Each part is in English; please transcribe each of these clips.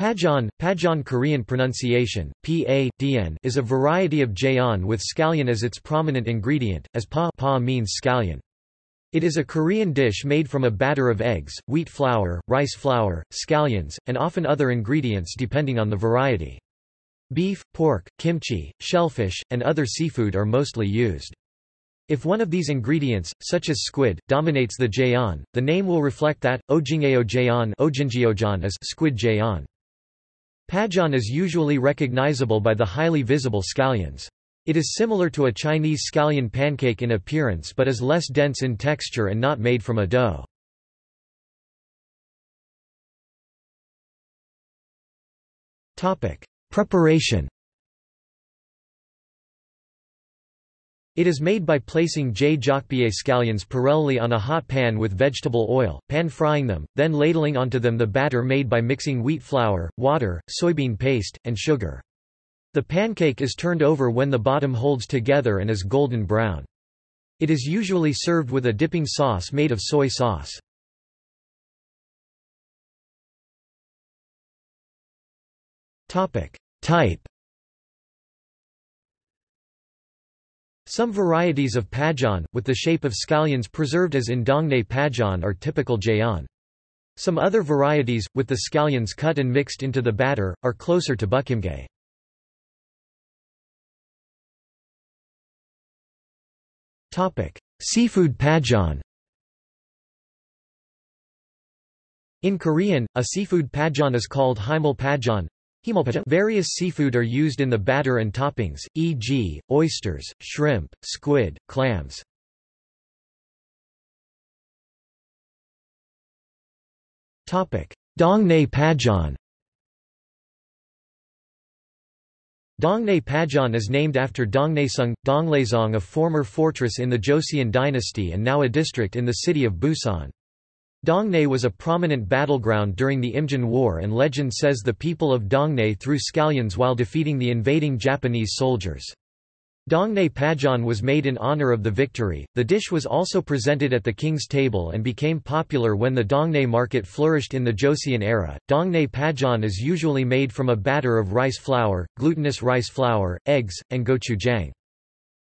Pajeon, Pajeon Korean pronunciation, P-A-D-N is a variety of jeon with scallion as its prominent ingredient, as pa, pa means scallion. It is a Korean dish made from a batter of eggs, wheat flour, rice flour, scallions, and often other ingredients depending on the variety. Beef, pork, kimchi, shellfish, and other seafood are mostly used. If one of these ingredients, such as squid, dominates the jeon, the name will reflect that, ojingeo jeon is squid jeon. Pajeon is usually recognizable by the highly visible scallions. It is similar to a Chinese scallion pancake in appearance but is less dense in texture and not made from a dough. Preparation It is made by placing J. jacquepied scallions parallelly on a hot pan with vegetable oil, pan-frying them, then ladling onto them the batter made by mixing wheat flour, water, soybean paste, and sugar. The pancake is turned over when the bottom holds together and is golden brown. It is usually served with a dipping sauce made of soy sauce. Type Some varieties of pajeon, with the shape of scallions preserved as in dongnae pajeon are typical jeon. Some other varieties, with the scallions cut and mixed into the batter, are closer to buchimgae. Seafood pajeon In Korean, a seafood pajeon is called haemul pajeon, Various seafood are used in the batter and toppings, e.g., oysters, shrimp, squid, clams. Dongnae pajeon Dongnae pajeon is named after Dongnaesung, Donglaesong a former fortress in the Joseon dynasty and now a district in the city of Busan. Dongnae was a prominent battleground during the Imjin War and legend says the people of Dongnae threw scallions while defeating the invading Japanese soldiers. Dongnae pajeon was made in honor of the victory. The dish was also presented at the king's table and became popular when the Dongnae market flourished in the Joseon era. Dongnae pajeon is usually made from a batter of rice flour, glutinous rice flour, eggs, and gochujang.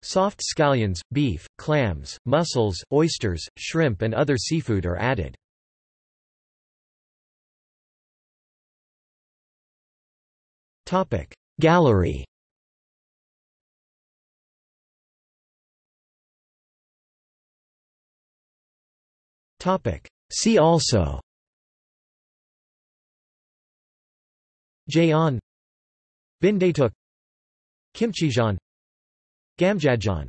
Soft scallions, beef, clams, mussels, oysters, shrimp and other seafood are added. Topic. Gallery. Topic. See also. Jeon. Bindaetuk Kimchijeon Gamjajeon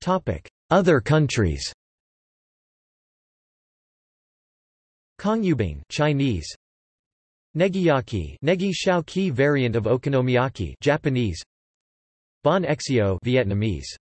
Topic. Other countries Kongyubing Chinese. Negiyaki Negi Shao Ki variant of okonomiyaki Japanese. Bánh xèo Vietnamese